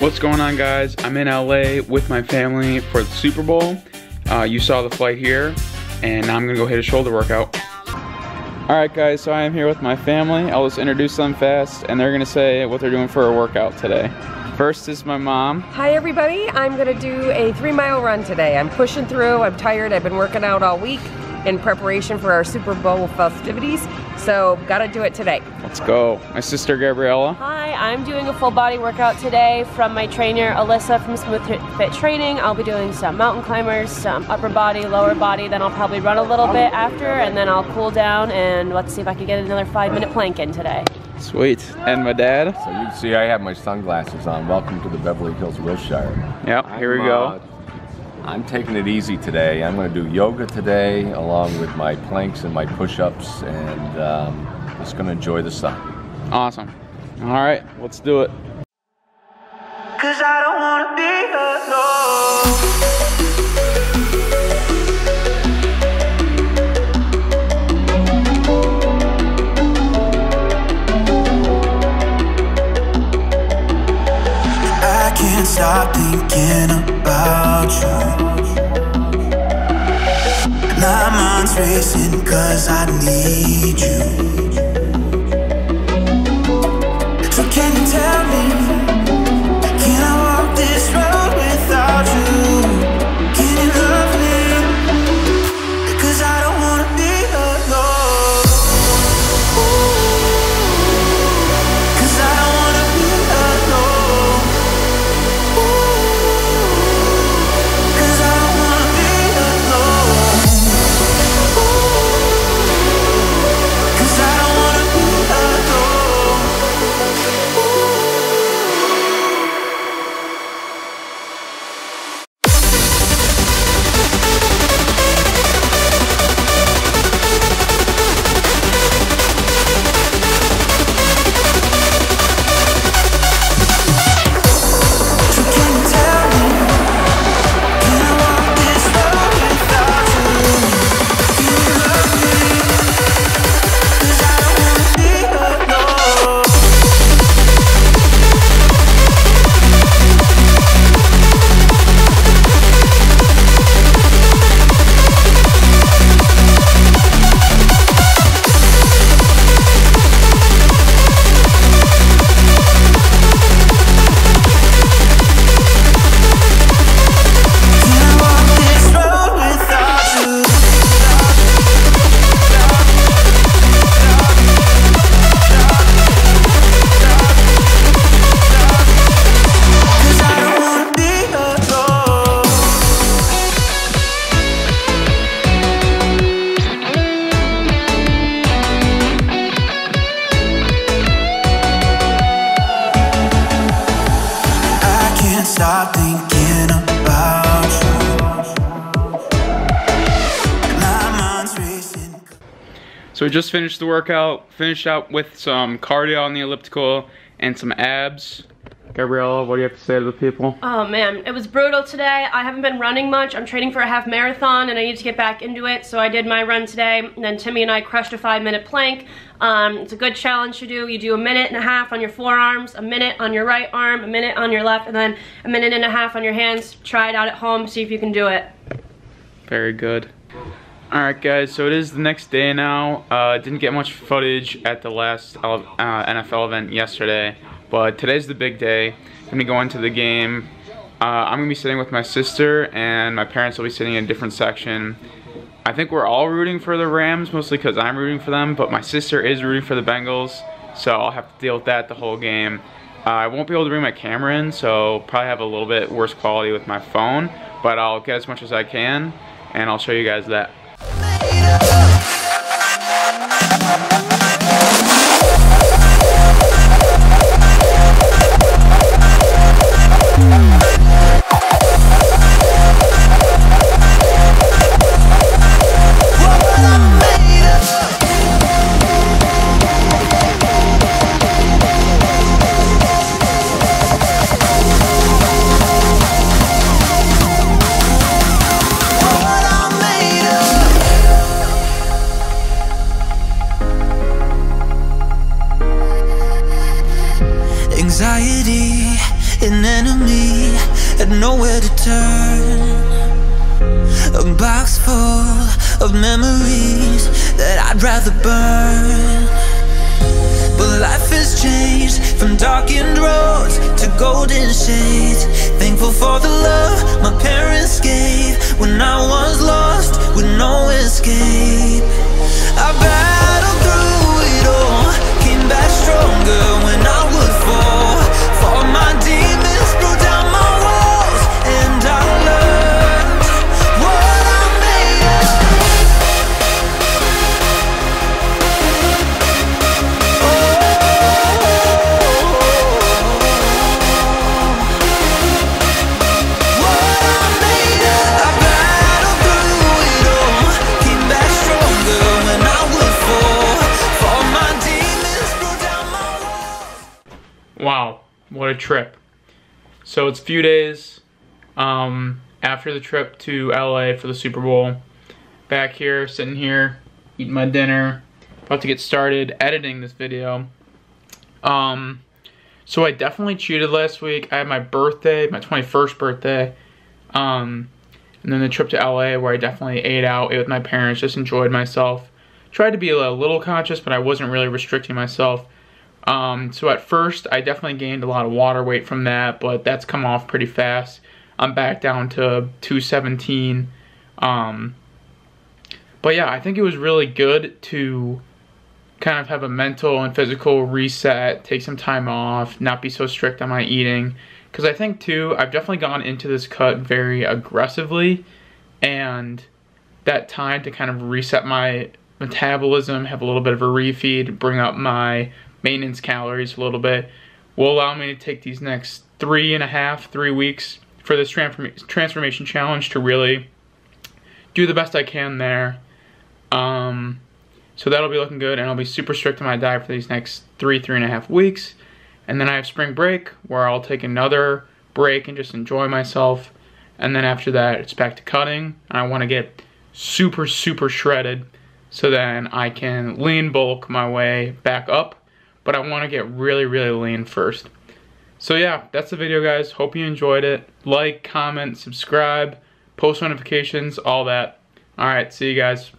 What's going on guys? I'm in LA with my family for the Super Bowl. Uh, you saw the flight here and now I'm gonna go hit a shoulder workout. Alright guys, so I am here with my family. I'll just introduce them fast and they're gonna say what they're doing for a workout today. First is my mom. Hi everybody, I'm gonna do a three mile run today. I'm pushing through, I'm tired, I've been working out all week in preparation for our Super Bowl festivities, so gotta do it today. Let's go. My sister Gabriella. Hi, I'm doing a full body workout today from my trainer Alyssa from Smooth Fit Training. I'll be doing some mountain climbers, some upper body, lower body, then I'll probably run a little bit after and then I'll cool down and let's see if I can get another five minute plank in today. Sweet. And my dad. So you can see I have my sunglasses on. Welcome to the Beverly Hills Wilshire. Yep, here we go. Uh, I'm taking it easy today. I'm going to do yoga today along with my planks and my push-ups and um, just going to enjoy the sun. Awesome. All right, let's do it. Cause I don't want to be alone. stop thinking about you My mind's racing cause I need you So we just finished the workout, finished out with some cardio on the elliptical and some abs. Gabriella, what do you have to say to the people? Oh man, it was brutal today. I haven't been running much. I'm training for a half marathon and I need to get back into it. So I did my run today. And then Timmy and I crushed a five minute plank. Um, it's a good challenge to do. You do a minute and a half on your forearms, a minute on your right arm, a minute on your left, and then a minute and a half on your hands. Try it out at home, see if you can do it. Very good. Alright guys, so it is the next day now. Uh, didn't get much footage at the last uh, NFL event yesterday, but today's the big day. I'm gonna go into the game. Uh, I'm gonna be sitting with my sister and my parents will be sitting in a different section. I think we're all rooting for the Rams, mostly because I'm rooting for them, but my sister is rooting for the Bengals, so I'll have to deal with that the whole game. Uh, I won't be able to bring my camera in, so probably have a little bit worse quality with my phone, but I'll get as much as I can, and I'll show you guys that. Nowhere to turn. A box full of memories that I'd rather burn. But life has changed from darkened roads to golden shades. Thankful for the love my parents gave when I was lost with no escape. I what a trip. So it's a few days um, after the trip to LA for the Super Bowl. Back here, sitting here, eating my dinner, about to get started editing this video. Um, so I definitely cheated last week. I had my birthday, my 21st birthday. Um, and then the trip to LA where I definitely ate out, ate with my parents, just enjoyed myself. Tried to be a little conscious, but I wasn't really restricting myself. Um, so at first, I definitely gained a lot of water weight from that, but that's come off pretty fast. I'm back down to 217. Um, but yeah, I think it was really good to kind of have a mental and physical reset, take some time off, not be so strict on my eating. Because I think too, I've definitely gone into this cut very aggressively, and that time to kind of reset my metabolism, have a little bit of a refeed, bring up my maintenance calories a little bit, will allow me to take these next three and a half, three weeks for this transform- transformation challenge to really do the best I can there. Um, so that'll be looking good, and I'll be super strict on my diet for these next three, three and a half weeks. And then I have spring break where I'll take another break and just enjoy myself. And then after that, it's back to cutting. I want to get super, super shredded so then I can lean bulk my way back up. But I want to get really, really lean first. So yeah, that's the video guys. Hope you enjoyed it. Like, comment, subscribe, post notifications, all that. Alright, see you guys.